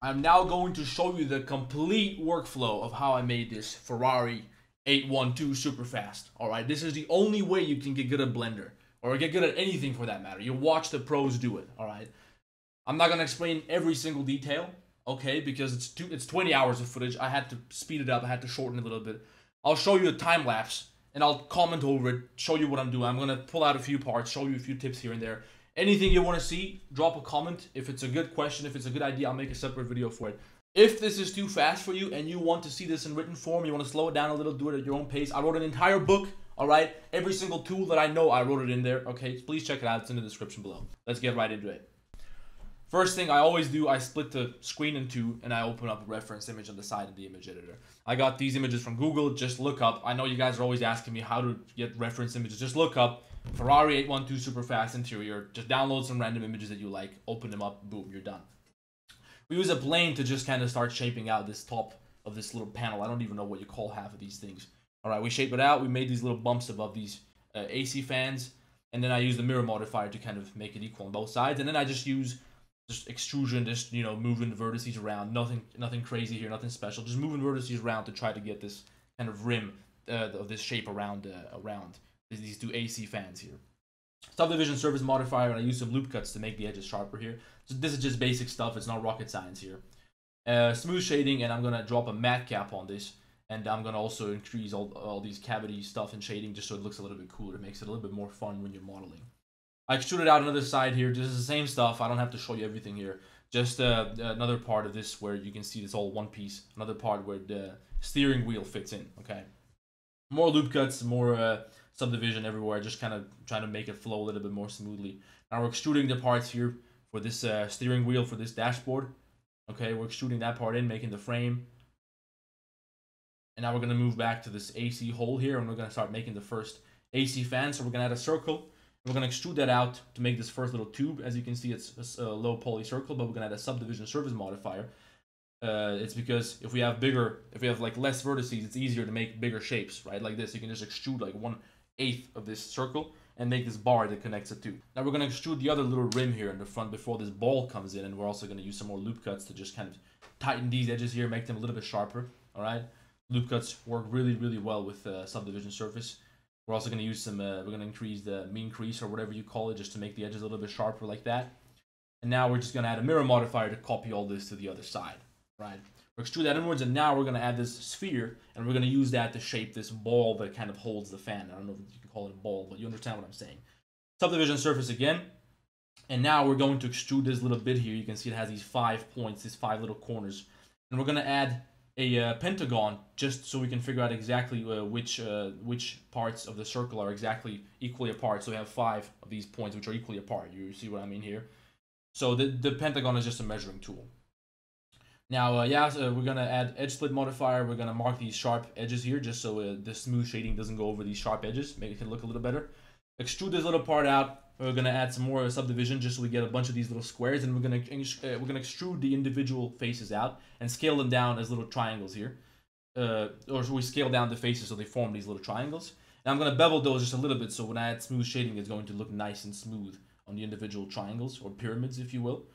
I'm now going to show you the complete workflow of how I made this Ferrari 812 Superfast. All right, this is the only way you can get good at Blender or get good at anything for that matter. You watch the pros do it. All right. I'm not gonna explain every single detail, okay, because it's two, it's 20 hours of footage. I had to speed it up. I had to shorten it a little bit. I'll show you a time lapse and I'll comment over it, show you what I'm doing. I'm gonna pull out a few parts, show you a few tips here and there. Anything you want to see, drop a comment. If it's a good question, if it's a good idea, I'll make a separate video for it. If this is too fast for you and you want to see this in written form, you want to slow it down a little, do it at your own pace. I wrote an entire book, all right? Every single tool that I know, I wrote it in there, okay? Please check it out. It's in the description below. Let's get right into it. First thing I always do, I split the screen in two and I open up a reference image on the side of the image editor. I got these images from Google, just look up. I know you guys are always asking me how to get reference images. Just look up Ferrari 812 Superfast interior. Just download some random images that you like, open them up, boom, you're done. We use a plane to just kind of start shaping out this top of this little panel. I don't even know what you call half of these things. All right, we shape it out. We made these little bumps above these uh, AC fans. And then I use the mirror modifier to kind of make it equal on both sides. And then I just use just extrusion, just, you know, moving vertices around. Nothing nothing crazy here, nothing special. Just moving vertices around to try to get this kind of rim uh, of this shape around uh, around these two AC fans here. Subdivision surface modifier, and I use some loop cuts to make the edges sharper here. So this is just basic stuff, it's not rocket science here. Uh, smooth shading, and I'm gonna drop a MatCap on this, and I'm gonna also increase all, all these cavity stuff and shading just so it looks a little bit cooler. It makes it a little bit more fun when you're modeling. I extruded out another side here. This is the same stuff. I don't have to show you everything here. Just uh, another part of this where you can see this all one piece. Another part where the steering wheel fits in, okay? More loop cuts, more uh, subdivision everywhere, just kind of trying to make it flow a little bit more smoothly. Now we're extruding the parts here for this uh, steering wheel for this dashboard. Okay, we're extruding that part in, making the frame. And now we're going to move back to this AC hole here, and we're going to start making the first AC fan. So we're going to add a circle. We're going to extrude that out to make this first little tube. As you can see, it's a low poly circle, but we're going to add a subdivision surface modifier. Uh, it's because if we have bigger, if we have like less vertices, it's easier to make bigger shapes, right? Like this, you can just extrude like one eighth of this circle and make this bar that connects the two. Now we're going to extrude the other little rim here in the front before this ball comes in and we're also going to use some more loop cuts to just kind of tighten these edges here, make them a little bit sharper, all right? Loop cuts work really, really well with uh, subdivision surface. We're also going to use some, uh, we're going to increase the mean crease or whatever you call it just to make the edges a little bit sharper like that. And now we're just going to add a mirror modifier to copy all this to the other side, right? We're extrude that inwards, and now we're going to add this sphere, and we're going to use that to shape this ball that kind of holds the fan. I don't know if you can call it a ball, but you understand what I'm saying. Subdivision surface again, and now we're going to extrude this little bit here. You can see it has these five points, these five little corners. And we're going to add a uh, pentagon just so we can figure out exactly uh, which uh, which parts of the circle are exactly equally apart. So we have five of these points which are equally apart. You see what I mean here? So the, the pentagon is just a measuring tool. Now, uh, yeah, so we're gonna add edge split modifier. We're gonna mark these sharp edges here just so uh, the smooth shading doesn't go over these sharp edges, make it look a little better. Extrude this little part out. We're gonna add some more subdivision just so we get a bunch of these little squares, and we're gonna uh, we're gonna extrude the individual faces out and scale them down as little triangles here. Uh, or we scale down the faces so they form these little triangles. And I'm gonna bevel those just a little bit so when I add smooth shading, it's going to look nice and smooth on the individual triangles or pyramids, if you will.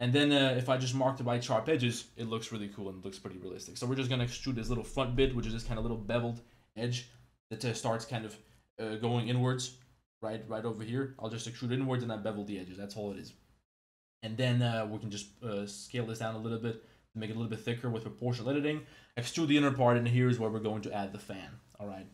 And then uh, if I just mark the white sharp edges, it looks really cool and looks pretty realistic. So we're just going to extrude this little front bit, which is this kind of little beveled edge that uh, starts kind of uh, going inwards, right right over here. I'll just extrude inwards and I bevel the edges. That's all it is. And then uh, we can just uh, scale this down a little bit to make it a little bit thicker with proportional editing. Extrude the inner part, and here is where we're going to add the fan. All right.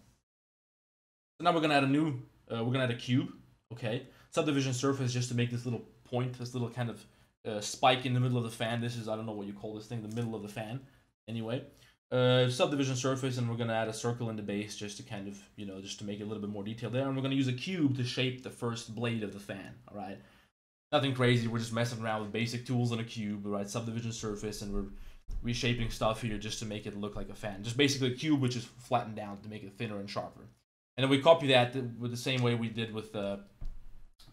So now we're going to add a new, uh, we're going to add a cube, okay? Subdivision surface just to make this little point, this little kind of uh, spike in the middle of the fan. This is, I don't know what you call this thing, the middle of the fan. Anyway, uh, subdivision surface, and we're going to add a circle in the base just to kind of, you know, just to make it a little bit more detailed there. And we're going to use a cube to shape the first blade of the fan, all right? Nothing crazy. We're just messing around with basic tools in a cube, right? Subdivision surface, and we're reshaping stuff here just to make it look like a fan. Just basically a cube which is flattened down to make it thinner and sharper. And then we copy that with the same way we did with the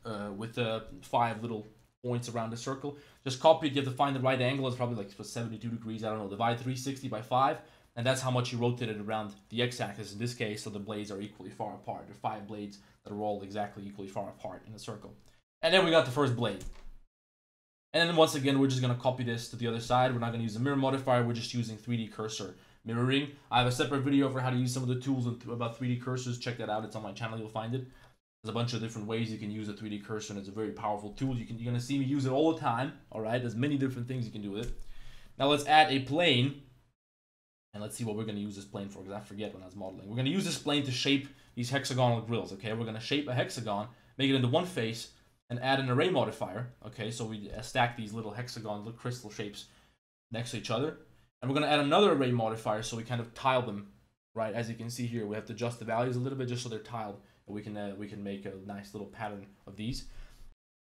uh, uh, with the five little points around the circle. Just copy it, you have to find the right angle. It's probably like 72 degrees, I don't know. Divide 360 by 5, and that's how much you rotate it around the x-axis in this case, so the blades are equally far apart. There are five blades that are all exactly equally far apart in a circle. And then we got the first blade. And then once again, we're just gonna copy this to the other side. We're not gonna use a mirror modifier. We're just using 3D cursor mirroring. I have a separate video for how to use some of the tools about 3D cursors. Check that out. It's on my channel. You'll find it. There's a bunch of different ways you can use a 3D cursor, and it's a very powerful tool. You can, you're gonna see me use it all the time. All right, there's many different things you can do with it. Now let's add a plane, and let's see what we're gonna use this plane for, because I forget when I was modeling. We're gonna use this plane to shape these hexagonal grills. Okay, we're gonna shape a hexagon, make it into one face, and add an array modifier. Okay, so we uh, stack these little hexagon, little crystal shapes next to each other. And we're going to add another array modifier so we kind of tile them, right? As you can see here, we have to adjust the values a little bit just so they're tiled. We can, uh, we can make a nice little pattern of these.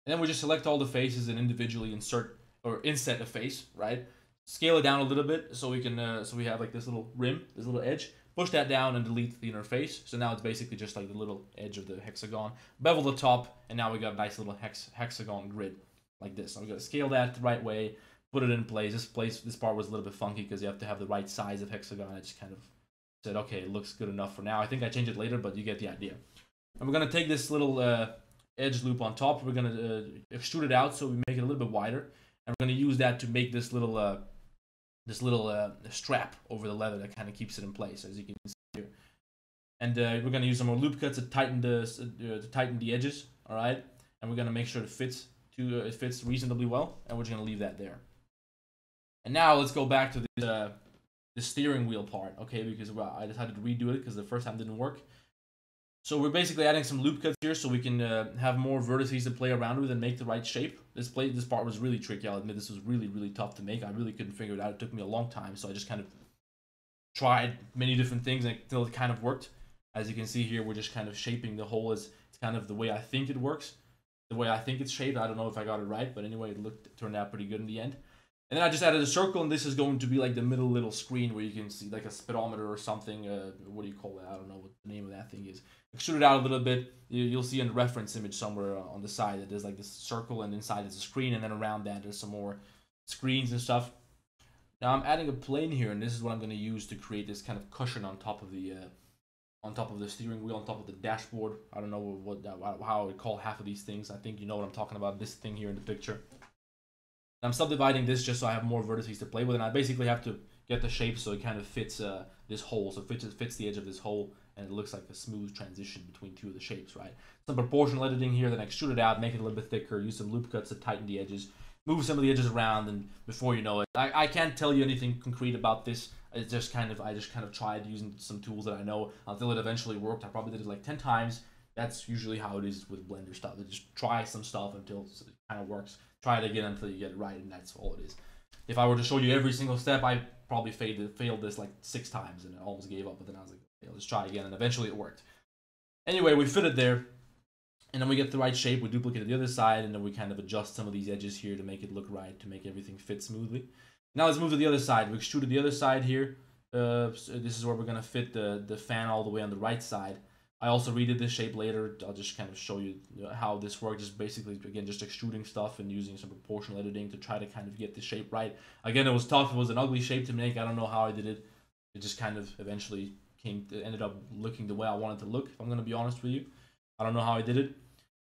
And then we just select all the faces and individually insert or inset a face, right? Scale it down a little bit so we can, uh, so we have like this little rim, this little edge. Push that down and delete the inner face. So now it's basically just like the little edge of the hexagon. Bevel the top, and now we got a nice little hex hexagon grid like this. I'm gonna scale that the right way, put it in place. This place, this part was a little bit funky because you have to have the right size of hexagon. I just kind of said, okay, it looks good enough for now. I think I change it later, but you get the idea. And we're gonna take this little uh, edge loop on top. We're gonna uh, extrude it out so we make it a little bit wider, and we're gonna use that to make this little uh, this little uh, strap over the leather that kind of keeps it in place, as you can see here. And uh, we're gonna use some more loop cuts to tighten the uh, to tighten the edges. All right, and we're gonna make sure it fits to it fits reasonably well, and we're just gonna leave that there. And now let's go back to the, the steering wheel part, okay? Because well, I decided to redo it because the first time didn't work. So we're basically adding some loop cuts here so we can uh, have more vertices to play around with and make the right shape. This play, this part was really tricky. I'll admit this was really, really tough to make. I really couldn't figure it out. It took me a long time, so I just kind of tried many different things until it kind of worked. As you can see here, we're just kind of shaping the hole as it's kind of the way I think it works, the way I think it's shaped. I don't know if I got it right, but anyway, it looked turned out pretty good in the end. And then I just added a circle, and this is going to be like the middle little screen where you can see like a speedometer or something. Uh, what do you call that? I don't know what the name of that thing is. Extrude it out a little bit. You, will see in the reference image somewhere on the side that there's like this circle, and inside is a screen, and then around that there's some more screens and stuff. Now I'm adding a plane here, and this is what I'm going to use to create this kind of cushion on top of the uh, on top of the steering wheel, on top of the dashboard. I don't know what, what how I would call half of these things. I think you know what I'm talking about. This thing here in the picture. I'm subdividing this just so I have more vertices to play with, and I basically have to get the shape so it kind of fits uh, this hole, so it fits, it fits the edge of this hole, and it looks like a smooth transition between two of the shapes, right? Some proportional editing here, then extrude it out, make it a little bit thicker, use some loop cuts to tighten the edges, move some of the edges around, and before you know it, I, I can't tell you anything concrete about this. It's just kind of, I just kind of tried using some tools that I know until it eventually worked. I probably did it like 10 times. That's usually how it is with Blender stuff. You just try some stuff until it kind of works try it again until you get it right, and that's all it is. If I were to show you every single step, I probably failed, failed this like six times and I almost gave up, but then I was like, okay, let's try again, and eventually it worked. Anyway, we fit it there, and then we get the right shape, we duplicate the other side, and then we kind of adjust some of these edges here to make it look right, to make everything fit smoothly. Now let's move to the other side. We extruded the other side here. Uh, so this is where we're going to fit the, the fan all the way on the right side. I also redid this shape later. I'll just kind of show you how this works. Just basically, again, just extruding stuff and using some proportional editing to try to kind of get the shape right. Again, it was tough. It was an ugly shape to make. I don't know how I did it. It just kind of eventually came, ended up looking the way I wanted to look, if I'm going to be honest with you. I don't know how I did it.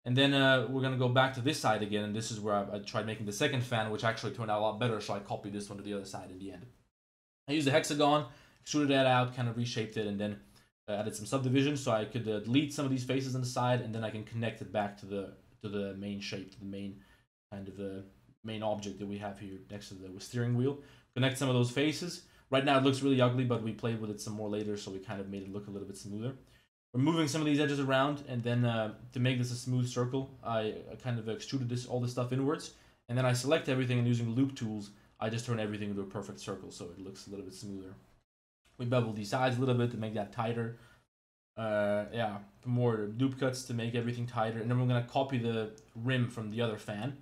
And then uh, we're going to go back to this side again, and this is where I, I tried making the second fan, which actually turned out a lot better, so I copied this one to the other side in the end. I used a hexagon, extruded that out, kind of reshaped it, and then uh, added some subdivisions so I could uh, delete some of these faces on the side and then I can connect it back to the to the main shape, to the main kind of the main object that we have here next to the steering wheel. Connect some of those faces. Right now it looks really ugly, but we played with it some more later, so we kind of made it look a little bit smoother. We're moving some of these edges around, and then uh, to make this a smooth circle, I kind of extruded this all this stuff inwards, and then I select everything and using loop tools, I just turn everything into a perfect circle, so it looks a little bit smoother. We bevel these sides a little bit to make that tighter. Uh, yeah, more loop cuts to make everything tighter. And then we're going to copy the rim from the other fan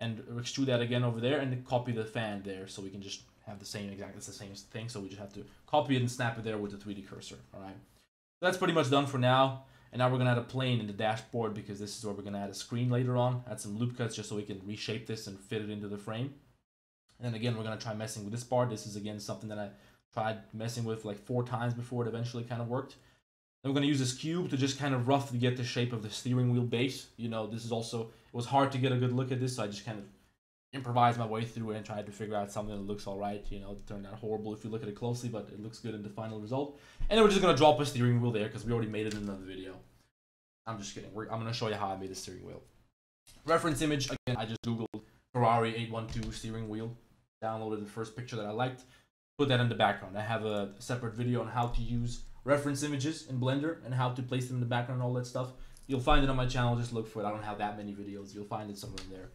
and extrude that again over there and copy the fan there so we can just have the same exact, it's the same thing. So we just have to copy it and snap it there with the 3D cursor. All right. So that's pretty much done for now. And now we're going to add a plane in the dashboard because this is where we're going to add a screen later on. Add some loop cuts just so we can reshape this and fit it into the frame. And again, we're going to try messing with this part. This is again something that I tried messing with like four times before it eventually kind of worked. Then we're going to use this cube to just kind of roughly get the shape of the steering wheel base. You know, this is also, it was hard to get a good look at this, so I just kind of improvised my way through it and tried to figure out something that looks all right. You know, it turned out horrible if you look at it closely, but it looks good in the final result. And then we're just gonna drop a steering wheel there because we already made it in another video. I'm just kidding. We're, I'm gonna show you how I made the steering wheel. Reference image again. I just googled Ferrari 812 steering wheel. Downloaded the first picture that I liked. Put that in the background. I have a separate video on how to use reference images in Blender and how to place them in the background and all that stuff. You'll find it on my channel. Just look for it. I don't have that many videos. You'll find it somewhere in there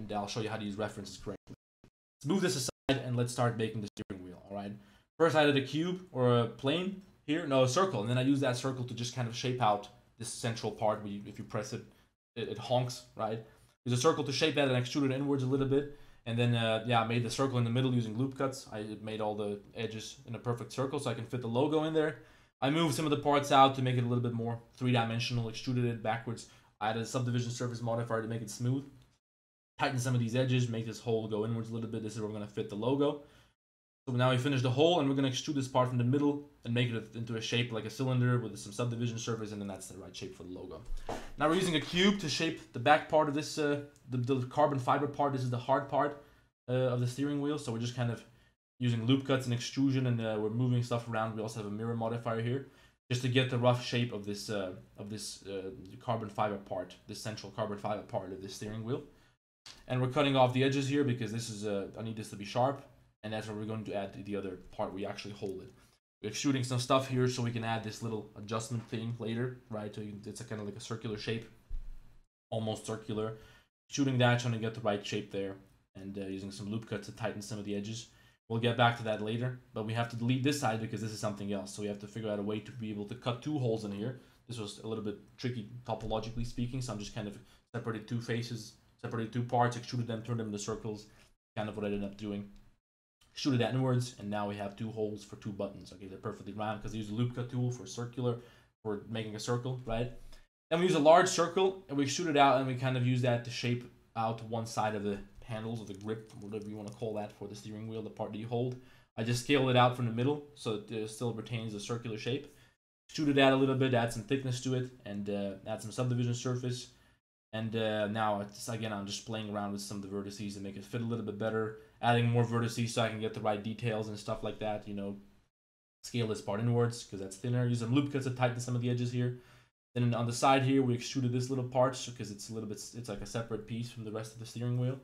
and I'll show you how to use references correctly. Let's move this aside and let's start making the steering wheel, all right? First, I did a cube or a plane here, no, a circle, and then I use that circle to just kind of shape out this central part where you, if you press it, it, it honks, right? Use a circle to shape that and extrude it inwards a little bit. And then, uh, yeah, I made the circle in the middle using loop cuts. I made all the edges in a perfect circle so I can fit the logo in there. I moved some of the parts out to make it a little bit more three-dimensional, extruded it backwards. I added a subdivision surface modifier to make it smooth tighten some of these edges, make this hole go inwards a little bit. This is where we're going to fit the logo. So now we finished the hole and we're going to extrude this part from the middle and make it into a shape like a cylinder with some subdivision surface and then that's the right shape for the logo. Now we're using a cube to shape the back part of this, uh, the, the carbon fiber part. This is the hard part uh, of the steering wheel. So we're just kind of using loop cuts and extrusion and uh, we're moving stuff around. We also have a mirror modifier here just to get the rough shape of this, uh, of this uh, carbon fiber part, this central carbon fiber part of the steering wheel. And we're cutting off the edges here because this is a, I need this to be sharp. And that's where we're going to add the other part we actually hold it. We're shooting some stuff here so we can add this little adjustment thing later, right? So it's a kind of like a circular shape, almost circular. Shooting that, trying to get the right shape there, and uh, using some loop cuts to tighten some of the edges. We'll get back to that later, but we have to delete this side because this is something else. So we have to figure out a way to be able to cut two holes in here. This was a little bit tricky topologically speaking, so I'm just kind of separated two faces separated two parts, extruded them, turned them into circles. Kind of what I ended up doing. Extruded that inwards, and now we have two holes for two buttons. Okay, they're perfectly round because I use a loop cut tool for circular, for making a circle, right? Then we use a large circle, and we shoot it out, and we kind of use that to shape out one side of the handles, or the grip, whatever you want to call that, for the steering wheel, the part that you hold. I just scaled it out from the middle, so it uh, still retains a circular shape. Shoot it out a little bit, add some thickness to it, and uh, add some subdivision surface and uh, now it's again I'm just playing around with some of the vertices and make it fit a little bit better, adding more vertices so I can get the right details and stuff like that. You know, scale this part inwards because that's thinner. Use some loop cuts to tighten some of the edges here. Then on the side here we extruded this little part because it's a little bit it's like a separate piece from the rest of the steering wheel.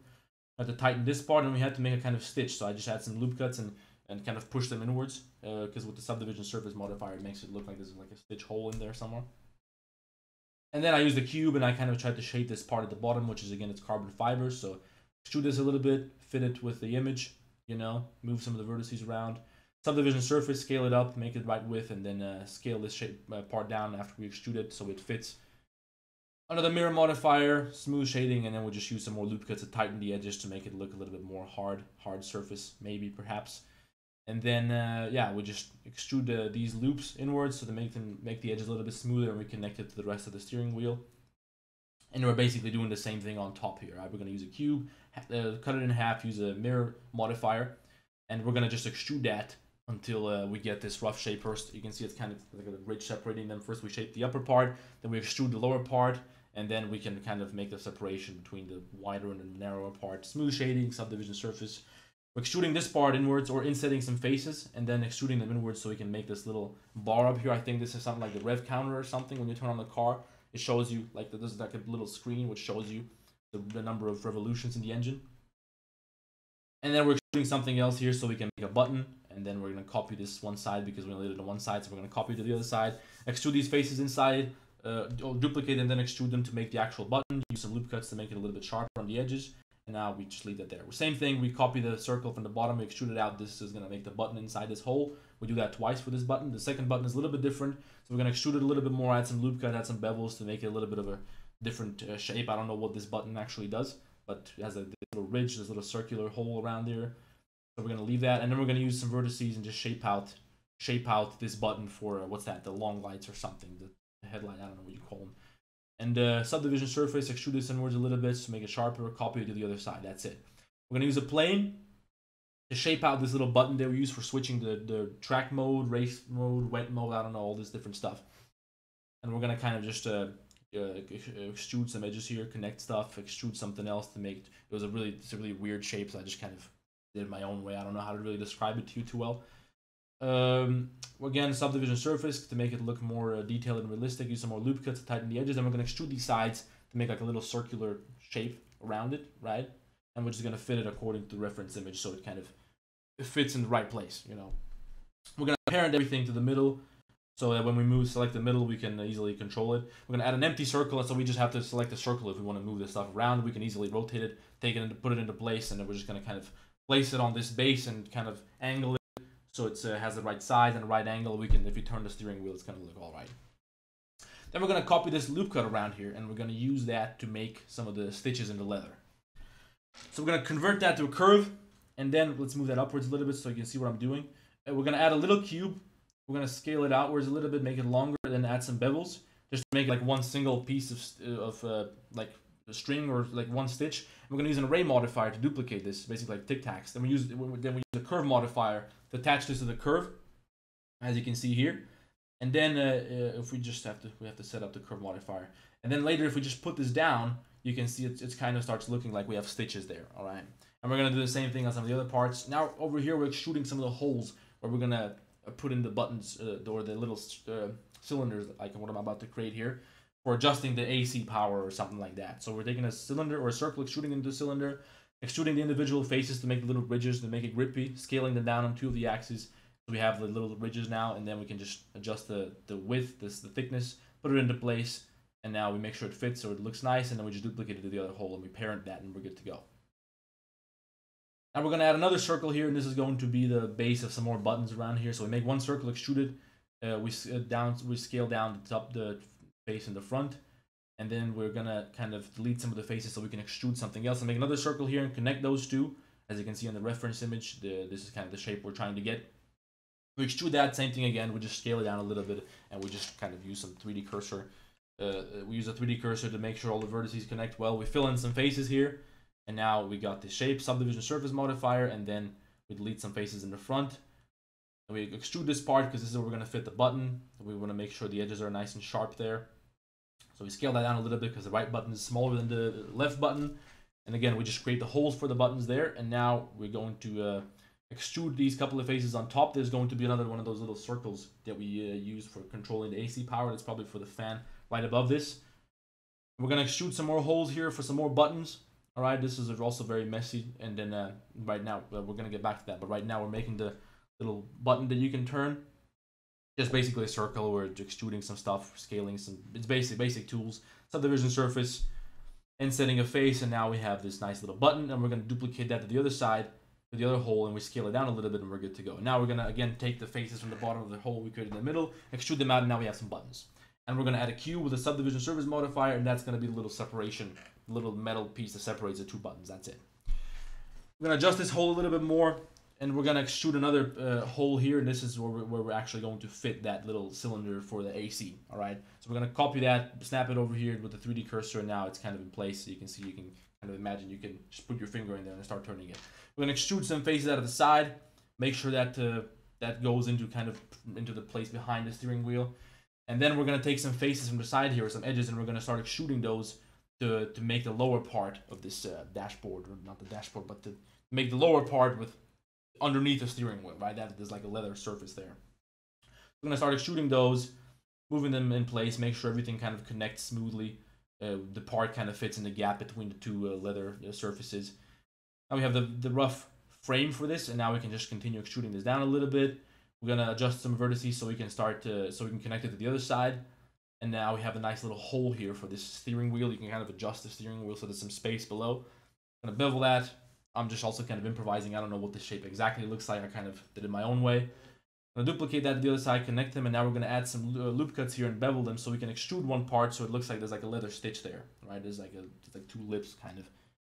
I had to tighten this part and we had to make a kind of stitch. So I just had some loop cuts and and kind of push them inwards because uh, with the subdivision surface modifier it makes it look like there's like a stitch hole in there somewhere. And then I used the cube and I kind of tried to shape this part at the bottom, which is again, it's carbon fiber. So extrude this a little bit, fit it with the image, you know, move some of the vertices around. Subdivision surface, scale it up, make it right width, and then uh, scale this shape uh, part down after we extrude it so it fits. Another mirror modifier, smooth shading, and then we'll just use some more loop cuts to tighten the edges to make it look a little bit more hard, hard surface, maybe, perhaps. And then, uh, yeah, we just extrude uh, these loops inwards so to make them make the edges a little bit smoother and we connect it to the rest of the steering wheel. And we're basically doing the same thing on top here. Right? We're going to use a cube, uh, cut it in half, use a mirror modifier, and we're going to just extrude that until uh, we get this rough shape first. You can see it's kind of like a ridge separating them. First we shape the upper part, then we extrude the lower part, and then we can kind of make the separation between the wider and the narrower part. Smooth shading, subdivision surface, we're extruding this part inwards or insetting some faces and then extruding them inwards so we can make this little bar up here. I think this is something like the rev counter or something. When you turn on the car, it shows you like this is like a little screen which shows you the, the number of revolutions in the engine. And then we're doing something else here so we can make a button. And then we're going to copy this one side because we only did it on one side. So we're going to copy to the other side. Extrude these faces inside. Uh, duplicate and then extrude them to make the actual button. Use some loop cuts to make it a little bit sharper on the edges. And now we just leave that there. Same thing, we copy the circle from the bottom, we extrude it out. This is gonna make the button inside this hole. We do that twice for this button. The second button is a little bit different. So we're gonna extrude it a little bit more, add some loop cut, add some bevels to make it a little bit of a different uh, shape. I don't know what this button actually does, but it has a little ridge, this little circular hole around there. So we're gonna leave that, and then we're gonna use some vertices and just shape out, shape out this button for uh, what's that? The long lights or something, the headlight. I don't know what you call them. And uh, subdivision surface, extrude this inwards a little bit to make it sharper, copy it to the other side. That's it. We're gonna use a plane to shape out this little button that we use for switching the, the track mode, race mode, wet mode, I don't know, all this different stuff. And we're gonna kind of just uh, uh, extrude some edges here, connect stuff, extrude something else to make it was a really it's a really weird shape. So I just kind of did it my own way. I don't know how to really describe it to you too well. Um, again, subdivision surface to make it look more uh, detailed and realistic. Use some more loop cuts to tighten the edges. And we're going to extrude these sides to make like a little circular shape around it, right? And we're just going to fit it according to the reference image so it kind of it fits in the right place, you know. We're to parent everything to the middle so that when we move, select the middle, we can easily control it. We're to add an empty circle, so we just have to select the circle if we want to move this stuff around. We can easily rotate it, take it, and put it into place, and then we're just going to kind of place it on this base and kind of angle it so it uh, has the right size and the right angle. We can, if you turn the steering wheel, it's to look all right. Then we're to copy this loop cut around here, and we're going to use that to make some of the stitches in the leather. So we're going to convert that to a curve, and then let's move that upwards a little bit so you can see what I'm doing. And we're going to add a little cube. We're going to scale it outwards a little bit, make it longer, then add some bevels, just to make like one single piece of, of uh, like a string or like one stitch. And we're going to use an array modifier to duplicate this, basically like Tic Tacs. Then we use then we use a curve modifier to attach this to the curve, as you can see here. And then uh, uh, if we just have to, we have to set up the curve modifier. And then later, if we just put this down, you can see it, it kind of starts looking like we have stitches there, all right? And we're gonna do the same thing on some of the other parts. Now over here, we're shooting some of the holes where we're gonna uh, put in the buttons uh, or the little uh, cylinders like what I'm about to create here for adjusting the AC power or something like that. So we're taking a cylinder or a circle, extruding into a cylinder, extruding the individual faces to make the little ridges to make it grippy, scaling them down on two of the axes. So we have the little ridges now, and then we can just adjust the, the width, this, the thickness, put it into place, and now we make sure it fits so it looks nice, and then we just duplicate it to the other hole, and we parent that, and we're good to go. Now we're going to add another circle here, and this is going to be the base of some more buttons around here. So we make one circle extruded, uh, we uh, down we scale down the top the face in the front, and then we're gonna kind of delete some of the faces so we can extrude something else and make another circle here and connect those two. As you can see on the reference image, the, this is kind of the shape we're trying to get. We extrude that, same thing again, we just scale it down a little bit and we just kind of use some 3D cursor. Uh, we use a 3D cursor to make sure all the vertices connect well. We fill in some faces here and now we got the shape subdivision surface modifier and then we delete some faces in the front. And we extrude this part because this is where we're going to fit the button. We want to make sure the edges are nice and sharp there. So we scale that down a little bit because the right button is smaller than the left button. And again, we just create the holes for the buttons there. And now we're going to uh, extrude these couple of faces on top. There's going to be another one of those little circles that we uh, use for controlling the AC power. That's probably for the fan right above this. We're to extrude some more holes here for some more buttons. All right, this is also very messy. And then uh, right now, uh, we're to get back to that. But right now, we're making the little button that you can turn just basically a circle We're extruding some stuff, scaling some, it's basic, basic tools, subdivision surface, and setting a face, and now we have this nice little button, and we're to duplicate that to the other side, to the other hole, and we scale it down a little bit, and we're good to go. Now we're to, again, take the faces from the bottom of the hole we created in the middle, extrude them out, and now we have some buttons. And we're going to add a cube with a subdivision surface modifier, and that's going to be a little separation, little metal piece that separates the two buttons, that's it. We're going to adjust this hole a little bit more, and we're gonna shoot another uh, hole here and this is where we're, where we're actually going to fit that little cylinder for the AC all right? So we're gonna copy that snap it over here with the 3d cursor and now it's kind of in place so you can see you can kind of imagine you can just put your finger in there and start turning it. We're gonna extrude some faces out of the side make sure that uh, that goes into kind of into the place behind the steering wheel and then we're gonna take some faces from the side here some edges and we're gonna start shooting those to, to make the lower part of this uh, dashboard or not the dashboard but to make the lower part with underneath the steering wheel, right? That there's like a leather surface there. We're gonna start extruding those, moving them in place, make sure everything kind of connects smoothly. Uh, the part kind of fits in the gap between the two uh, leather uh, surfaces. Now we have the, the rough frame for this, and now we can just continue extruding this down a little bit. We're gonna adjust some vertices so we can start to, so we can connect it to the other side. And now we have a nice little hole here for this steering wheel. You can kind of adjust the steering wheel so there's some space below. I'm gonna bevel that, I'm just also kind of improvising. I don't know what the shape exactly looks like. I kind of did it my own way. I'm gonna duplicate that to the other side, connect them, and now we're gonna add some uh, loop cuts here and bevel them so we can extrude one part so it looks like there's like a leather stitch there, right? There's like a like two lips kind of,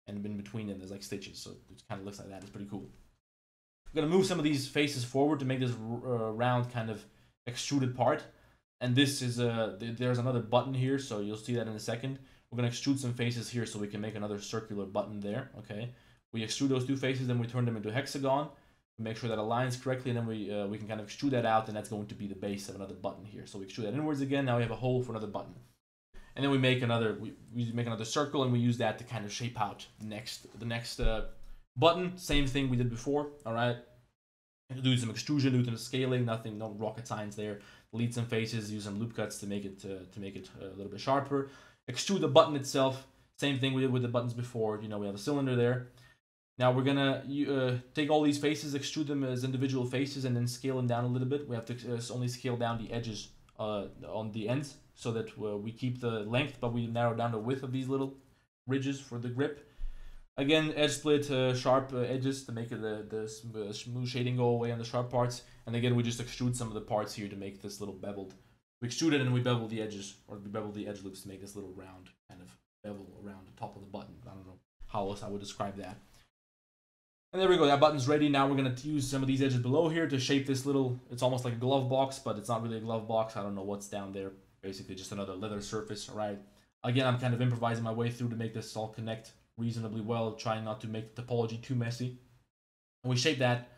and in between them there's like stitches, so it kind of looks like that. It's pretty cool. I'm gonna move some of these faces forward to make this uh, round kind of extruded part, and this is a uh, there's another button here, so you'll see that in a second. We're gonna extrude some faces here so we can make another circular button there, okay? We extrude those two faces, then we turn them into hexagon. Make sure that aligns correctly, and then we uh, we can kind of extrude that out, and that's going to be the base of another button here. So we extrude that inwards again. Now we have a hole for another button. and then we make another we, we make another circle and we use that to kind of shape out the next the next uh, button same thing we did before all right? Do some extrusion do some scaling nothing no rocket science there. Delete some faces use some loop cuts to make it uh, to make it a little bit sharper. Extrude the button itself same thing we did with the buttons before you know we have a cylinder there. Now we're gonna uh, take all these faces extrude them as individual faces and then scale them down a little bit. We have to uh, only scale down the edges uh, on the ends so that uh, we keep the length, but we narrow down the width of these little ridges for the grip. Again, edge split, uh, sharp uh, edges to make the, the uh, smooth shading go away on the sharp parts. And again, we just extrude some of the parts here to make this little beveled. We extrude it and we bevel the edges, or we bevel the edge loops to make this little round kind of bevel around the top of the button. I don't know how else I would describe that. And there we go, that button's ready. Now we're gonna use some of these edges below here to shape this little, it's almost like a glove box, but it's not really a glove box. I don't know what's down there basically just another leather surface, right? Again, I'm kind of improvising my way through to make this all connect reasonably well, trying not to make the topology too messy. And we shape that,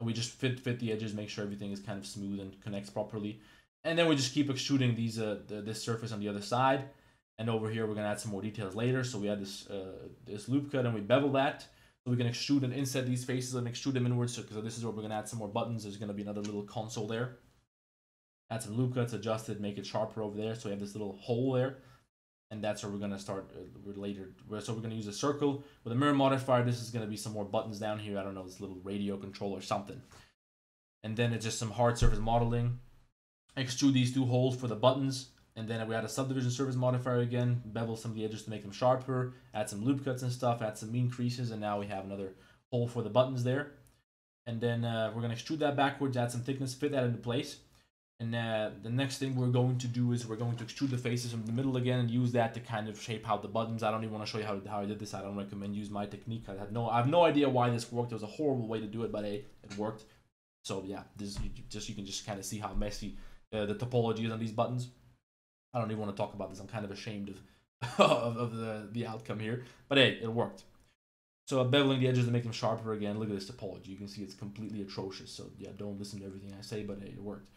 and we just fit fit the edges, make sure everything is kind of smooth and connects properly. And then we just keep extruding these uh, the, this surface on the other side. And over here, we're gonna add some more details later. So we add this uh, this loop cut and we bevel that. So we can extrude and inset these faces and extrude them inwards. So this is where we're gonna add some more buttons. There's gonna be another little console there add some loop cuts, adjust it, make it sharper over there. So we have this little hole there. And that's where we're going to start uh, later. So we're going to use a circle. With a mirror modifier, this is going to be some more buttons down here. I don't know, this little radio control or something. And then it's just some hard surface modeling. Extrude these two holes for the buttons. And then we add a subdivision surface modifier again, bevel some of the edges to make them sharper, add some loop cuts and stuff, add some mean creases, and now we have another hole for the buttons there. And then uh, we're going to extrude that backwards, add some thickness, fit that into place. And uh, the next thing we're going to do is we're going to extrude the faces from the middle again and use that to kind of shape out the buttons. I don't even want to show you how, how I did this. I don't recommend use my technique. I had no I have no idea why this worked. It was a horrible way to do it, but hey, it worked. So yeah, this just you can just kind of see how messy uh, the topology is on these buttons. I don't even want to talk about this. I'm kind of ashamed of of, of the the outcome here, but hey, it worked. So beveling the edges to make them sharper again. Look at this topology. You can see it's completely atrocious. So yeah, don't listen to everything I say, but hey, it worked.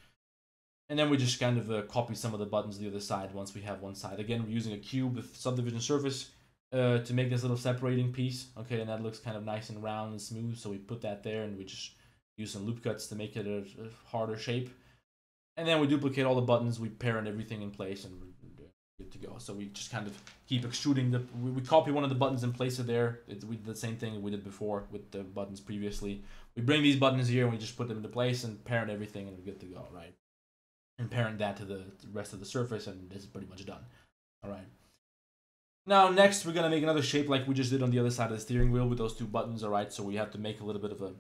And then we just kind of uh, copy some of the buttons the other side once we have one side. Again, we're using a cube with subdivision surface uh, to make this little separating piece. Okay, and that looks kind of nice and round and smooth. So we put that there and we just use some loop cuts to make it a, a harder shape. And then we duplicate all the buttons, we parent everything in place and we're good to go. So we just kind of keep extruding the, we, we copy one of the buttons in place of there. It, we did the same thing we did before with the buttons previously. We bring these buttons here and we just put them into place and parent everything and we're good to go, right? And parent that to the rest of the surface and this is pretty much done. All right. Now next we're gonna make another shape like we just did on the other side of the steering wheel with those two buttons. All right, so we have to make a little bit of a,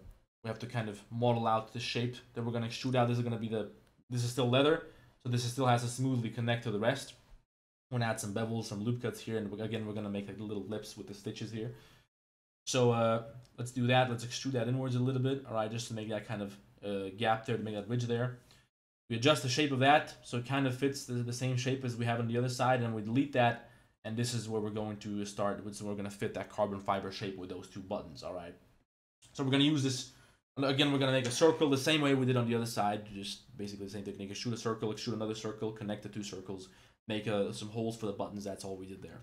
we have to kind of model out the shape that we're gonna extrude out. This is gonna be the, this is still leather, so this still has to smoothly connect to the rest. We're gonna add some bevels, some loop cuts here, and again we're gonna make like little lips with the stitches here. So uh, let's do that. Let's extrude that inwards a little bit. All right, just to make that kind of uh, gap there, to make that ridge there. We adjust the shape of that so it kind of fits the, the same shape as we have on the other side and we delete that and this is where we're going to start so we're going to fit that carbon fiber shape with those two buttons all right? So we're going to use this again we're going to make a circle the same way we did on the other side just basically the same technique shoot a circle shoot another circle connect the two circles make uh, some holes for the buttons that's all we did there.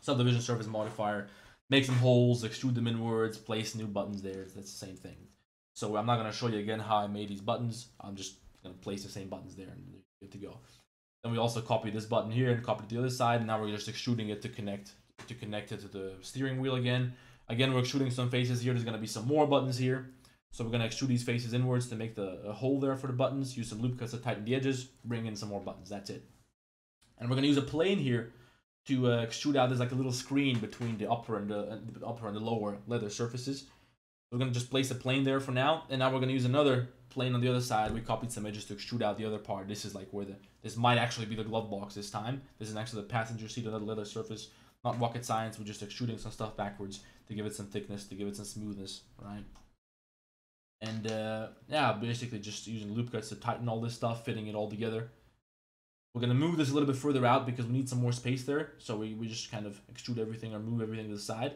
Subdivision surface modifier make some holes extrude them inwards place new buttons there that's the same thing. So i'm not going to show you again how i made these buttons i'm just gonna place the same buttons there and good to go. Then we also copy this button here and copy it to the other side. And now we're just extruding it to connect to connect it to the steering wheel again. Again, we're extruding some faces here. There's gonna be some more buttons here. So we're gonna extrude these faces inwards to make the hole there for the buttons. Use some loop cuts to tighten the edges. Bring in some more buttons. That's it. And we're gonna use a plane here to uh, extrude out. There's like a little screen between the upper and the, the upper and the lower leather surfaces. We're gonna just place a plane there for now, and now we're gonna use another plane on the other side. We copied some edges to extrude out the other part. This is like where the this might actually be the glove box this time. This is actually the passenger seat on the leather surface. Not rocket science. We're just extruding some stuff backwards to give it some thickness, to give it some smoothness, right? And uh, yeah, basically just using loop cuts to tighten all this stuff, fitting it all together. We're gonna move this a little bit further out because we need some more space there. So we, we just kind of extrude everything or move everything to the side.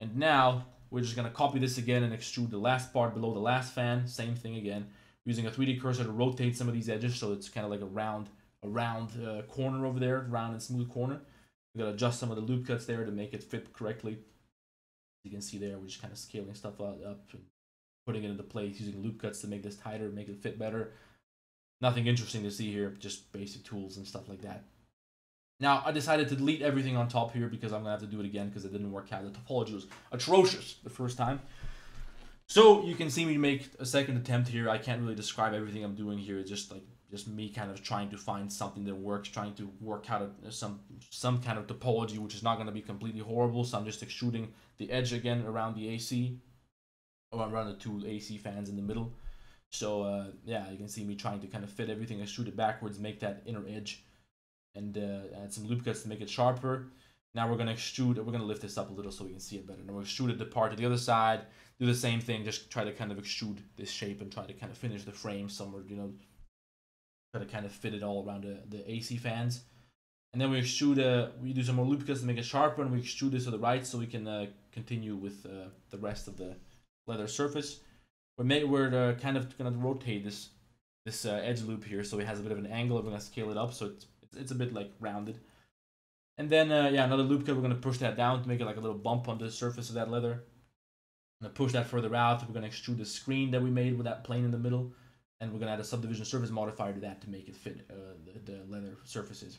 And now we're just to copy this again and extrude the last part below the last fan. Same thing again. Using a 3D cursor to rotate some of these edges so it's kind of like a round a round uh, corner over there, round and smooth corner. We gotta adjust some of the loop cuts there to make it fit correctly. You can see there, we're just kind of scaling stuff up putting it into place using loop cuts to make this tighter, make it fit better. Nothing interesting to see here, just basic tools and stuff like that. Now, I decided to delete everything on top here because I'm going to have to do it again because it didn't work out. The topology was atrocious the first time. So you can see me make a second attempt here. I can't really describe everything I'm doing here. It's just like just me kind of trying to find something that works, trying to work out a, some some kind of topology which is not going to be completely horrible. So I'm just extruding the edge again around the AC, or around the two AC fans in the middle. So uh, yeah, you can see me trying to kind of fit everything, extrude it backwards, make that inner edge, and uh, add some loop cuts to make it sharper. Now we're gonna extrude, we're gonna lift this up a little so we can see it better. Now we're extrude the part to the other side, do the same thing, just try to kind of extrude this shape and try to kind of finish the frame somewhere, you know, try to kind of fit it all around the, the AC fans. And then we extrude, uh, we do some more loop cuts to make it sharper, and we extrude this to the right so we can uh, continue with uh, the rest of the leather surface. We're, we're uh, kind of gonna rotate this this uh, edge loop here so it has a bit of an angle. We're gonna scale it up so it's, it's a bit like rounded. And then, uh, yeah, another loop cut, we're going to push that down to make it like a little bump on the surface of that leather. I'm going to push that further out. We're going to extrude the screen that we made with that plane in the middle. And we're going to add a subdivision surface modifier to that to make it fit uh, the, the, leather surfaces.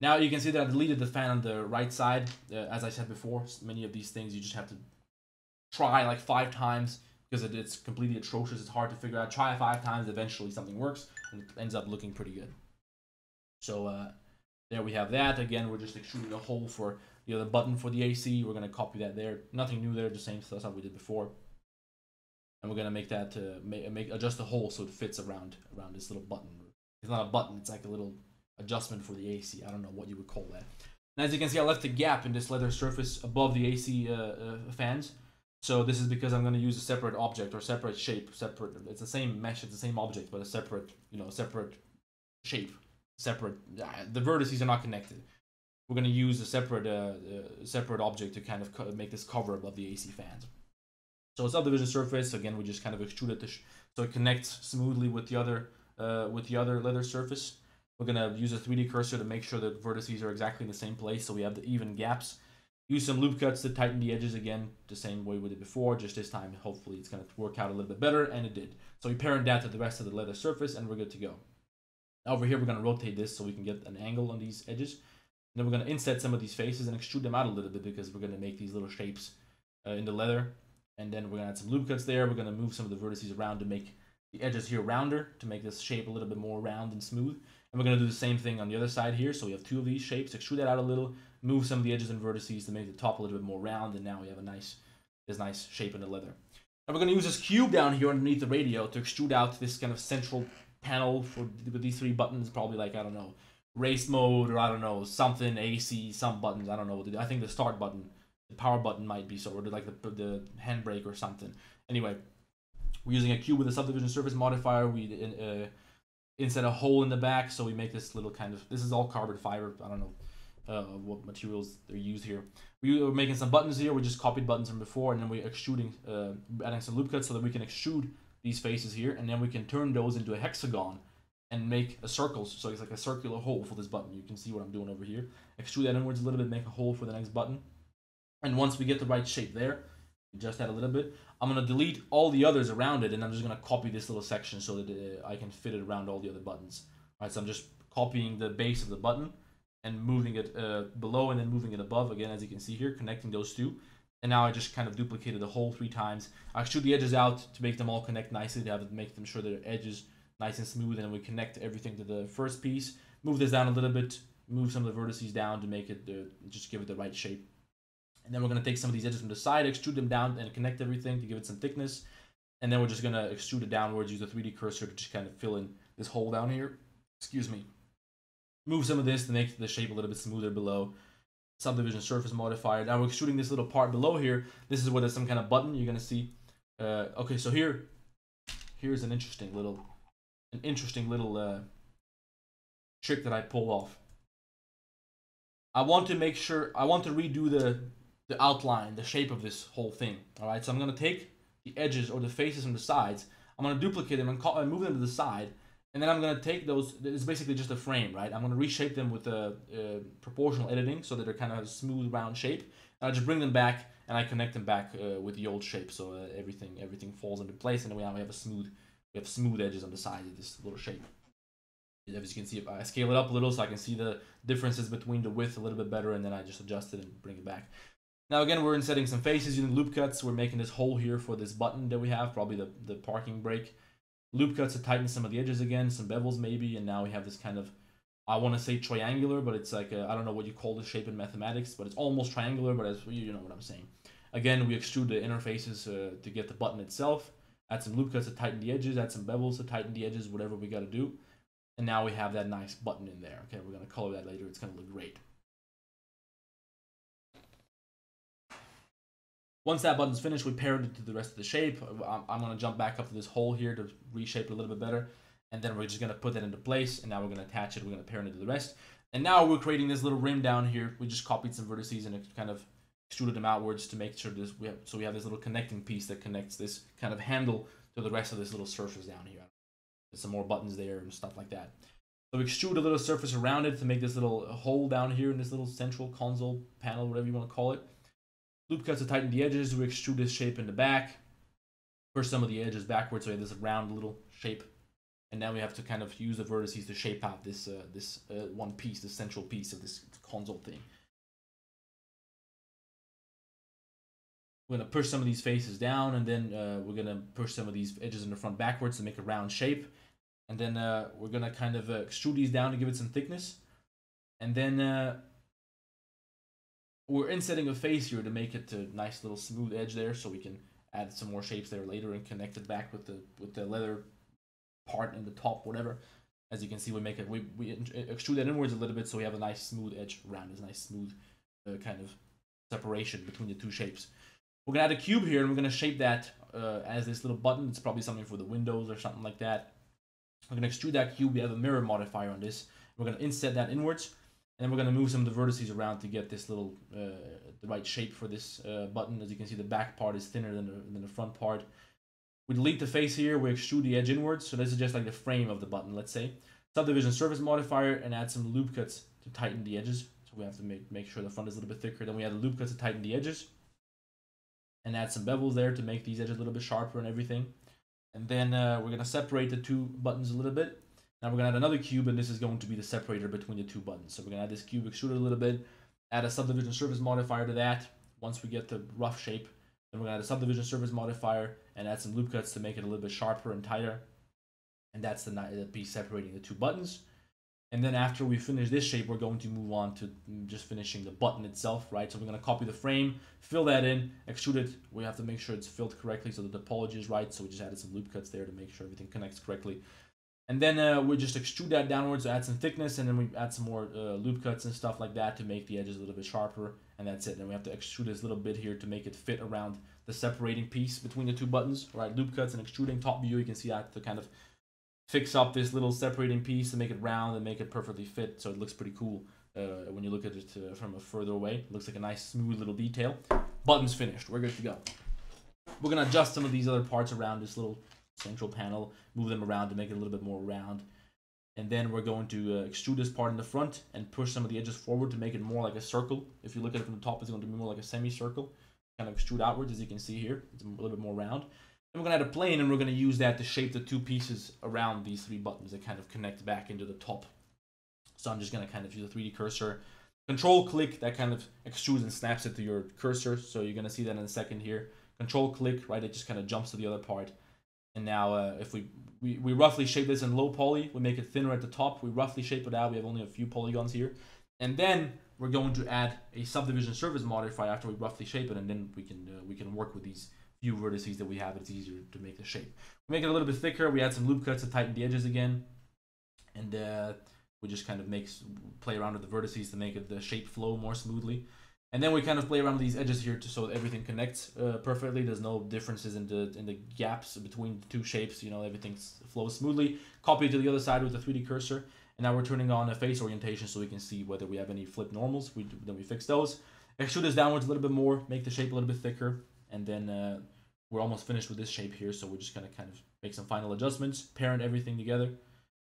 Now you can see that I deleted the fan on the right side. Uh, as I said before, many of these things you just have to try like five times because it, it's completely atrocious. It's hard to figure out. Try five times, eventually something works, and it ends up looking pretty good. So uh, there we have that. Again, we're just extruding a hole for the other button for the AC. We're going to copy that there. Nothing new there, the same stuff we did before. And we're going to make that, make, make adjust the hole so it fits around around this little button. It's not a button, it's like a little adjustment for the AC. I don't know what you would call that. And as you can see, I left a gap in this leather surface above the AC uh, uh, fans. So this is because I'm going to use a separate object or separate shape, separate. It's the same mesh, it's the same object, but a separate, you know, separate shape separate. Uh, the vertices are not connected. We're going to use a separate uh, uh, separate object to kind of make this cover above the AC fans. So it's subdivision surface again, we just kind of extrude it so it connects smoothly with the other uh, with the other leather surface. We're gonna use a 3D cursor to make sure that vertices are exactly in the same place, so we have the even gaps. Use some loop cuts to tighten the edges again, the same way we did before, just this time hopefully it's gonna work out a little bit better, and it did. So we parent that to the rest of the leather surface, and we're good to go. Over here, we're going to rotate this so we can get an angle on these edges. And then we're going to inset some of these faces and extrude them out a little bit because we're going to make these little shapes uh, in the leather. And then we're going to add some loop cuts there. We're going to move some of the vertices around to make the edges here rounder, to make this shape a little bit more round and smooth. And we're going to do the same thing on the other side here. So we have two of these shapes, extrude that out a little, move some of the edges and vertices to make the top a little bit more round. And now we have a nice, this nice shape in the leather. And we're going to use this cube down here underneath the radio to extrude out this kind of central panel for with these three buttons, probably like I don't know, race mode or I don't know something AC, some buttons. I don't know. I think the start button, the power button might be so, or like the the handbrake or something. Anyway, we're using a cube with a subdivision surface modifier. We uh, inset a hole in the back, so we make this little kind of. This is all carbon fiber. I don't know uh, what materials they're used here. We are making some buttons here. We just copied buttons from before, and then we're extruding, uh, adding some loop cuts so that we can extrude these faces here, and then we can turn those into a hexagon and make a circle. So it's like a circular hole for this button. You can see what I'm doing over here. Extrude that inwards a little bit, make a hole for the next button. And once we get the right shape there, adjust that a little bit. I'm going to delete all the others around it, and I'm just going to copy this little section so that uh, I can fit it around all the other buttons. All right, so I'm just copying the base of the button and moving it uh, below and then moving it above, again, as you can see here, connecting those two. And now I just kind of duplicated the whole three times. I shoot the edges out to make them all connect nicely, to have it make them sure their edges nice and smooth, and we connect everything to the first piece. Move this down a little bit, move some of the vertices down to make it, uh, just give it the right shape. And then we're to take some of these edges from the side, extrude them down, and connect everything to give it some thickness. And then we're just to extrude it downwards, use the 3D cursor to just kind of fill in this hole down here. Excuse me. Move some of this to make the shape a little bit smoother below subdivision surface modifier. Now we're shooting this little part below here. This is where there's some kind of button you're gonna see. Uh, okay, so here, here's an interesting little, an interesting little uh, trick that I pull off. I want to make sure, I want to redo the, the outline, the shape of this whole thing. All right, so I'm gonna take the edges or the faces on the sides. I'm gonna duplicate them and, call, and move them to the side. And then I'm gonna take those. It's basically just a frame, right? I'm gonna reshape them with a, uh proportional editing so that they're kind of a smooth, round shape. And I just bring them back and I connect them back uh, with the old shape, so uh, everything everything falls into place, and we have, we have a smooth we have smooth edges on the side of this little shape. As you can see, if I scale it up a little so I can see the differences between the width a little bit better, and then I just adjust it and bring it back. Now again, we're insetting some faces using loop cuts. We're making this hole here for this button that we have, probably the, the parking brake. Loop cuts to tighten some of the edges again, some bevels maybe, and now we have this kind of, I want to say triangular, but it's like, I don't know what you call the shape in mathematics, but it's almost triangular, but as you know what I'm saying. Again, we extrude the interfaces uh, to get the button itself. Add some loop cuts to tighten the edges, add some bevels to tighten the edges, whatever we got to do. And now we have that nice button in there. Okay, we're going to color that later. It's going to look great. Once that button's finished, we paired it to the rest of the shape. I'm, I'm to jump back up to this hole here to reshape it a little bit better. And then we're just to put that into place. And now we're going to attach it. We're to pair it to the rest. And now we're creating this little rim down here. We just copied some vertices and kind of extruded them outwards to make sure this we have so we have this little connecting piece that connects this kind of handle to the rest of this little surface down here. There's some more buttons there and stuff like that. So we extrude a little surface around it to make this little hole down here in this little central console panel, whatever you want to call it. Loop cuts to tighten the edges. We extrude this shape in the back. Push some of the edges backwards so we have this round little shape. And now we have to kind of use the vertices to shape out this uh, this uh, one piece, the central piece of this console thing. We're gonna push some of these faces down, and then uh, we're gonna push some of these edges in the front backwards to make a round shape. And then uh, we're gonna kind of uh, extrude these down to give it some thickness. And then uh, we're insetting a face here to make it a nice little smooth edge there, so we can add some more shapes there later and connect it back with the with the leather part in the top, whatever. As you can see, we make it we we extrude that inwards a little bit, so we have a nice smooth edge around this nice smooth uh, kind of separation between the two shapes. We're gonna add a cube here and we're gonna shape that uh, as this little button. It's probably something for the windows or something like that. We're gonna extrude that cube. We have a mirror modifier on this. We're gonna inset that inwards and then we're gonna move some of the vertices around to get this little, uh, the right shape for this uh, button. As you can see, the back part is thinner than the, than the front part. We delete the face here, we extrude the edge inwards. So this is just like the frame of the button, let's say. Subdivision surface modifier and add some loop cuts to tighten the edges. So we have to make, make sure the front is a little bit thicker. Then we add the loop cuts to tighten the edges and add some bevels there to make these edges a little bit sharper and everything. And then uh, we're gonna separate the two buttons a little bit. Now we're gonna add another cube and this is going to be the separator between the two buttons. So we're gonna add this cube, extrude it a little bit, add a subdivision surface modifier to that. Once we get the rough shape, then we're gonna add a subdivision surface modifier and add some loop cuts to make it a little bit sharper and tighter. And that's the, piece separating the two buttons. And then after we finish this shape, we're going to move on to mm, just finishing the button itself, right? So we're to copy the frame, fill that in, extrude it. We have to make sure it's filled correctly so the topology is right. So we just added some loop cuts there to make sure everything connects correctly. And then uh, we just extrude that downwards, to add some thickness, and then we add some more uh, loop cuts and stuff like that to make the edges a little bit sharper. And that's it. And we have to extrude this little bit here to make it fit around the separating piece between the two buttons, right? Loop cuts and extruding top view, you can see that to kind of fix up this little separating piece to make it round and make it perfectly fit so it looks pretty cool uh, when you look at it uh, from a further away. It looks like a nice smooth little detail. Button's finished. We're good to go. We're to adjust some of these other parts around this little central panel, move them around to make it a little bit more round. And then we're going to uh, extrude this part in the front and push some of the edges forward to make it more like a circle. If you look at it from the top, it's going to be more like a semicircle. Kind of extrude outwards, as you can see here. It's a little bit more round. And we're going to add a plane and we're going to use that to shape the two pieces around these three buttons that kind of connect back into the top. So I'm just going to kind of use a 3D cursor. Control click, that kind of extrudes and snaps it to your cursor. So you're going to see that in a second here. Control click, right, it just kind of jumps to the other part. And now uh, if we, we, we roughly shape this in low poly, we make it thinner at the top. We roughly shape it out. We have only a few polygons here. And then we're going to add a subdivision surface modifier after we roughly shape it. And then we can, uh, we can work with these few vertices that we have, it's easier to make the shape. We make it a little bit thicker. We add some loop cuts to tighten the edges again. And uh, we just kind of make play around with the vertices to make it, the shape flow more smoothly. And then we kind of play around with these edges here to, so everything connects uh, perfectly. There's no differences in the in the gaps between the two shapes. You know, everything flows smoothly. Copy to the other side with the 3D cursor. And now we're turning on a face orientation so we can see whether we have any flip normals. We Then we fix those. Extrude this downwards a little bit more, make the shape a little bit thicker. And then uh, we're almost finished with this shape here, so we're just gonna kind of make some final adjustments, parent everything together,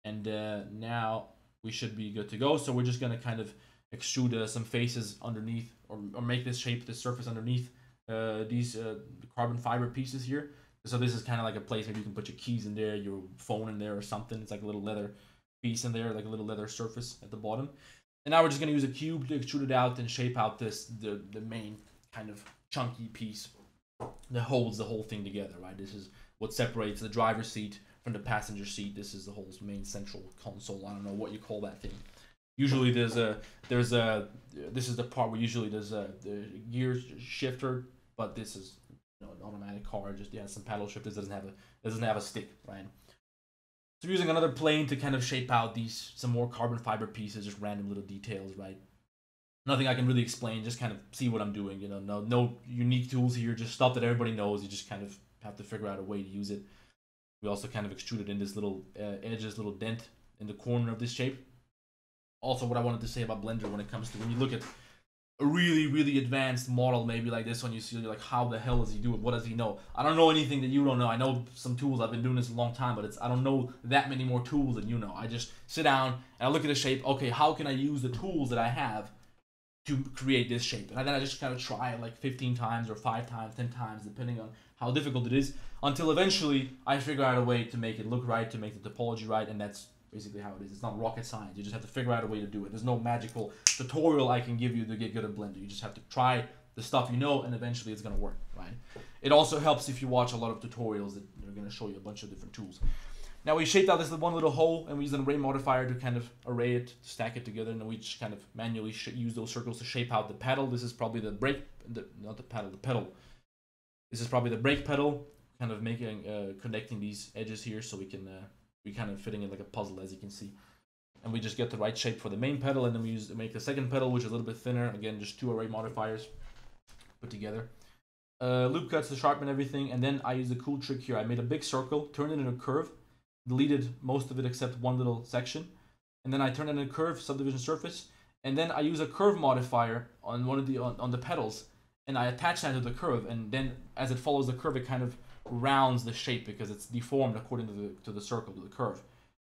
And uh, now we should be good to go. So we're just gonna kind of extrude uh, some faces underneath or, or make this shape, the surface underneath uh, these uh, carbon fiber pieces here. So this is kind of like a place where you can put your keys in there, your phone in there or something. It's like a little leather piece in there, like a little leather surface at the bottom. And now we're just gonna use a cube to extrude it out and shape out this the, the main kind of chunky piece that holds the whole thing together, right? This is what separates the driver's seat from the passenger seat. This is the whole main central console. I don't know what you call that thing. Usually there's a there's a this is the part where usually there's a the gear shifter, but this is you know, an automatic car. Just yeah, some paddle shifters doesn't have a doesn't have a stick, right? So using another plane to kind of shape out these some more carbon fiber pieces, just random little details, right? Nothing I can really explain, just kind of see what I'm doing, you know, no no unique tools here, just stuff that everybody knows. You just kind of have to figure out a way to use it. We also kind of extruded in this little uh, edge, this little dent in the corner of this shape also what I wanted to say about Blender when it comes to when you look at a really really advanced model maybe like this one you see you're like how the hell does he do it? What does he know? I don't know anything that you don't know. I know some tools. I've been doing this a long time but it's i don't know that many more tools than you know. I just sit down and i look at the shape. Okay how can i use the tools that i have to create this shape? And then i just kind of try it like 15 times or 5 times 10 times depending on how difficult it is until eventually i figure out a way to make it look right to make the topology right and that's basically how it is. It's not rocket science. You just have to figure out a way to do it. There's no magical tutorial I can give you to get good at Blender. You just have to try the stuff you know, and eventually it's gonna work, right? It also helps if you watch a lot of tutorials that are gonna show you a bunch of different tools. Now we shaped out this one little hole, and we used an array modifier to kind of array it, stack it together, and we just kind of manually use those circles to shape out the pedal. This is probably the brake, the, not the pedal, the pedal. This is probably the brake pedal, kind of making, uh, connecting these edges here so we can uh, we kind of fitting it like a puzzle as you can see. And we just get the right shape for the main pedal and then we use make the second pedal which is a little bit thinner. Again just two array modifiers put together. Uh, loop cuts to sharpen everything. And then I use a cool trick here. I made a big circle turned it into a curve deleted most of it except one little section. And then I turned it into a curve subdivision surface. And then I use a curve modifier on one of the on, on the pedals. And I attach that to the curve. And then as it follows the curve it kind of rounds the shape because it's deformed according to the to the circle to the curve.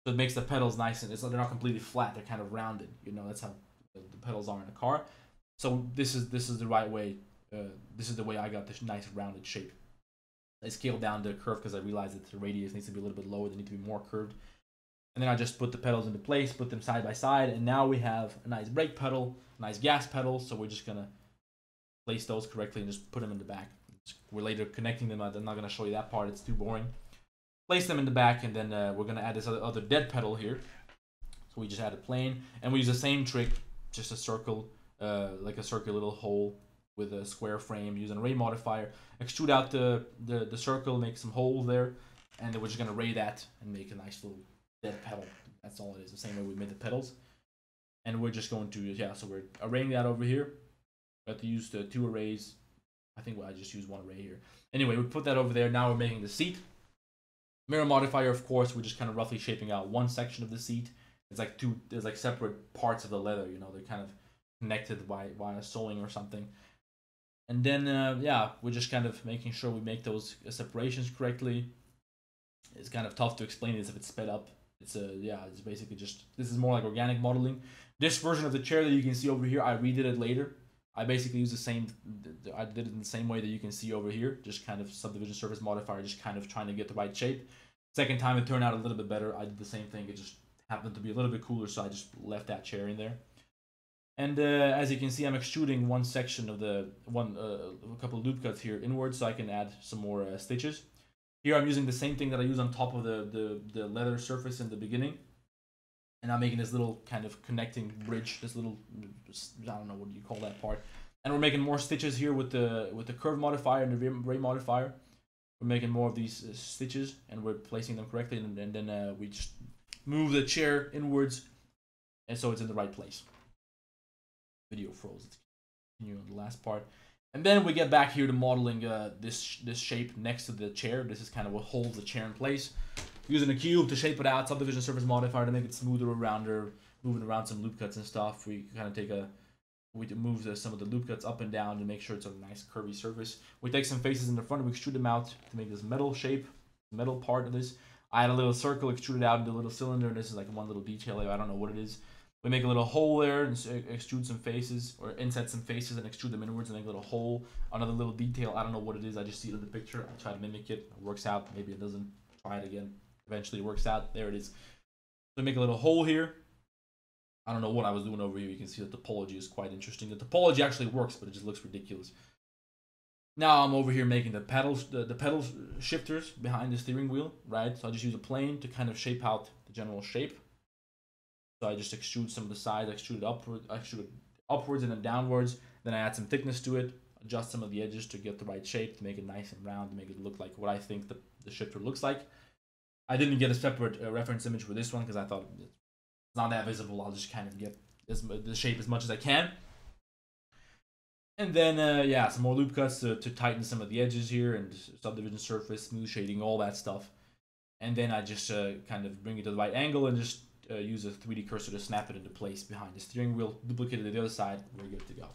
So it makes the pedals nice and it's they're not completely flat. They're kind of rounded. You know that's how the, pedals are in a car. So this is this is the right way. Uh, this is the way I got this nice rounded shape. I scaled down the curve because I realized that the radius needs to be a little bit lower. They need to be more curved. And then I just put the pedals into place, put them side by side, and now we have a nice brake pedal, nice gas pedal. So we're just gonna place those correctly and just put them in the back we're later connecting them. I'm not going to show you that part. It's too boring. Place them in the back, and then uh, we're going to add this other, other dead pedal here. So we just add a plane, and we use the same trick, just a circle, uh, like a circular little hole with a square frame. Use an array modifier, extrude out the, the, the circle, make some holes there, and then we're just going to array that and make a nice little dead pedal. That's all it is, the same way we made the pedals. And we're just going to, yeah, so we're arraying that over here. We have to use the two arrays I think I just use one array here. Anyway, we put that over there. Now we're making the seat. Mirror modifier, of course, we're just kind of roughly shaping out one section of the seat. It's like two, there's like separate parts of the leather, you know, they're kind of connected by, by a sewing or something. And then, uh, yeah, we're just kind of making sure we make those separations correctly. It's kind of tough to explain this if it's sped up. It's a, yeah, it's basically just, this is more like organic modeling. This version of the chair that you can see over here, I redid it later I basically use the same, I did it in the same way that you can see over here, just kind of subdivision surface modifier, just kind of trying to get the right shape. Second time it turned out a little bit better. I did the same thing. It just happened to be a little bit cooler, so I just left that chair in there. And uh, as you can see, I'm extruding one section of the one, uh, a couple loop cuts here inwards, so I can add some more uh, stitches. Here I'm using the same thing that I use on top of the, the, the leather surface in the beginning and I'm making this little kind of connecting bridge, this little, I don't know what you call that part. And we're making more stitches here with the with the curve modifier and the array modifier. We're making more of these uh, stitches and we're placing them correctly, and, and then uh, we just move the chair inwards, and so it's in the right place. Video froze. Let's continue on the last part. And then we get back here to modeling uh, this this shape next to the chair. This is kind of what holds the chair in place using a cube to shape it out, subdivision surface modifier to make it smoother or moving around some loop cuts and stuff. We kind of take a we move the, some of the loop cuts up and down to make sure it's a nice curvy surface. We take some faces in the front and we extrude them out to make this metal shape, metal part of this. I had a little circle extruded out into a little cylinder, and this is like one little detail. I don't know what it is. We make a little hole there and extrude some faces, or inset some faces and extrude them inwards and make a little hole. Another little detail. I don't know what it is. I just see it in the picture. I try to mimic it. It works out. Maybe it doesn't. Try it again. Eventually works out. There it is. So make a little hole here. I don't know what I was doing over here. You can see the topology is quite interesting. The topology actually works, but it just looks ridiculous. Now I'm over here making the pedals, the, the pedal shifters behind the steering wheel, right? So I just use a plane to kind of shape out the general shape. So I just extrude some of the sides, extrude it upward, extrude it upwards and then downwards. Then I add some thickness to it, adjust some of the edges to get the right shape, to make it nice and round, to make it look like what I think the, the shifter looks like. I didn't get a separate uh, reference image for this one because I thought it's not that visible. I'll just kind of get as, the shape as much as I can. And then, uh, yeah, some more loop cuts to, to tighten some of the edges here and subdivision surface, smooth shading, all that stuff. And then I just uh, kind of bring it to the right angle and just uh, use a 3D cursor to snap it into place behind the steering wheel, duplicate it to the other side, we're good to go.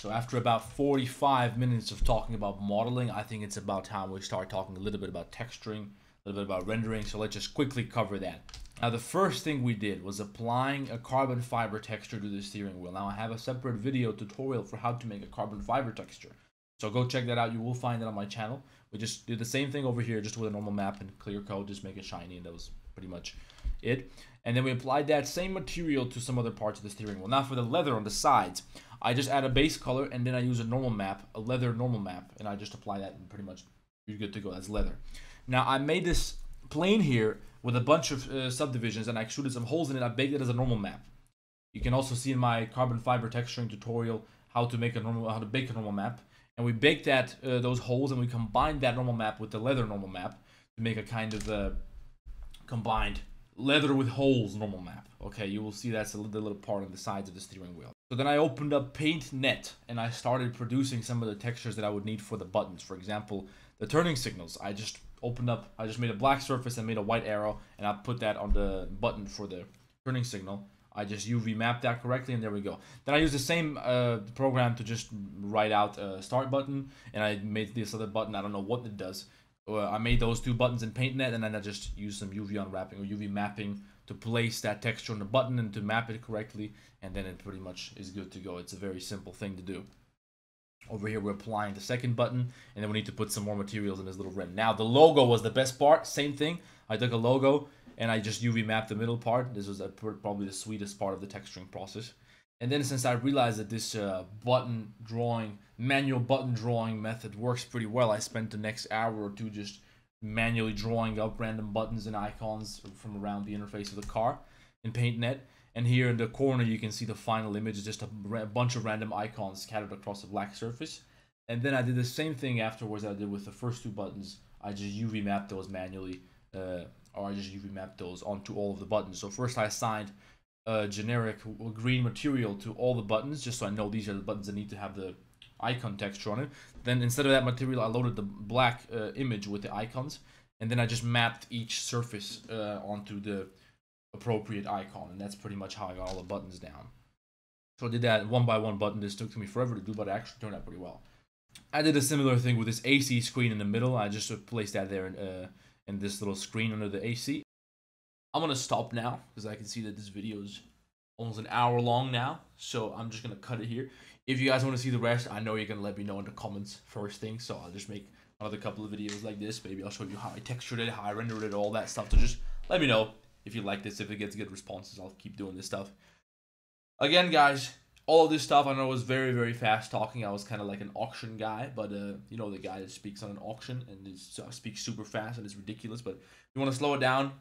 So after about 45 minutes of talking about modeling, I think it's about time we start talking a little bit about texturing, a little bit about rendering. So let's just quickly cover that. Now the first thing we did was applying a carbon fiber texture to the steering wheel. Now I have a separate video tutorial for how to make a carbon fiber texture. So go check that out. You will find it on my channel. We just did the same thing over here, just with a normal map and clear coat, just make it shiny, and that was pretty much it. And then we applied that same material to some other parts of the steering wheel. Now for the leather on the sides, I just add a base color and then I use a normal map, a leather normal map, and I just apply that and pretty much you're good to go. That's leather. Now I made this plane here with a bunch of uh, subdivisions and I extruded some holes in it. I baked it as a normal map. You can also see in my carbon fiber texturing tutorial how to make a normal, how to bake a normal map. And we baked that uh, those holes and we combined that normal map with the leather normal map to make a kind of uh, combined leather with holes normal map. Okay, you will see that's a little, little part on the sides of the steering wheel. So then I opened up Paint.NET and I started producing some of the textures that I would need for the buttons. For example, the turning signals. I just opened up, I just made a black surface and made a white arrow and I put that on the button for the turning signal. I just UV mapped that correctly and there we go. Then I used the same uh, program to just write out a start button and I made this other button, I don't know what it does. Uh, I made those two buttons in Paint.NET and then I just used some UV unwrapping or UV mapping to place that texture on the button and to map it correctly and then it pretty much is good to go. It's a very simple thing to do. Over here, we're applying the second button, and then we need to put some more materials in this little rim. Now, the logo was the best part. Same thing. I took a logo, and I just UV mapped the middle part. This was a, probably the sweetest part of the texturing process. And then since I realized that this uh, button drawing, manual button drawing method works pretty well, I spent the next hour or two just manually drawing up random buttons and icons from around the interface of the car in Paint.NET. And here in the corner, you can see the final image is just a bunch of random icons scattered across a black surface. And then I did the same thing afterwards I did with the first two buttons. I just UV mapped those manually, uh, or I just UV mapped those onto all of the buttons. So first I assigned a generic green material to all the buttons, just so I know these are the buttons that need to have the icon texture on it. Then instead of that material, I loaded the black uh, image with the icons, and then I just mapped each surface uh, onto the appropriate icon, and that's pretty much how I got all the buttons down. So I did that one by one button. This took me forever to do, but it actually turned out pretty well. I did a similar thing with this AC screen in the middle. I just placed that there in, uh, in this little screen under the AC. I'm gonna stop now because I can see that this video is almost an hour long now. So I'm just gonna cut it here. If you guys want to see the rest, I know you're gonna let me know in the comments first thing. So I'll just make another couple of videos like this. Maybe I'll show you how I textured it, how I rendered it, all that stuff. So just let me know if you like this, if it gets good responses, I'll keep doing this stuff. Again, guys, all of this stuff I know was very, very fast talking. I was kind of like an auction guy, but uh, you know the guy that speaks on an auction and is, uh, speaks super fast and is ridiculous. But if you want to slow it down,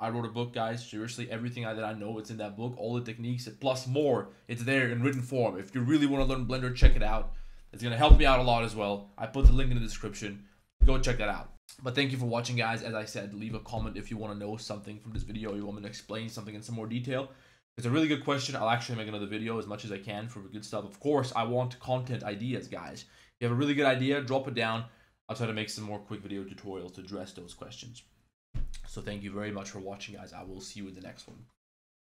I wrote a book, guys. Seriously, everything that I know, it's in that book. All the techniques, plus more, it's there in written form. If you really want to learn Blender, check it out. It's gonna help me out a lot as well. I put the link in the description. Go check that out. But thank you for watching, guys. As I said, leave a comment if you want to know something from this video. Or you want me to explain something in some more detail. It's a really good question. I'll actually make another video as much as I can for good stuff. Of course, I want content ideas, guys. If you have a really good idea, drop it down. I'll try to make some more quick video tutorials to address those questions. So thank you very much for watching, guys. I will see you in the next one.